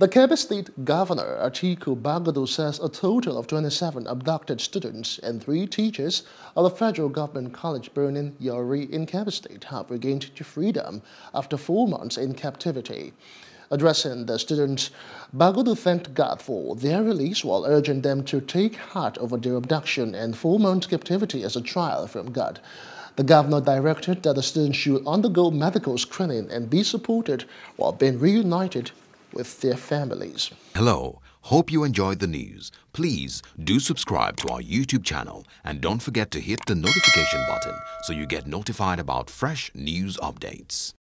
The Kebbi State Governor Atiku Bagudu says a total of 27 abducted students and three teachers of the federal government college Birnin Yauri in Kebbi State have regained their freedom after four months in captivity. Addressing the students, Bagudu thanked God for their release while urging them to take heart over their abduction and four-month captivity as a trial from God. The governor directed that the students should undergo medical screening and be supported while being reunited with their families. Hello. Hope you enjoyed the news. Please do subscribe to our YouTube channel and don't forget to hit the notification button so you get notified about fresh news updates.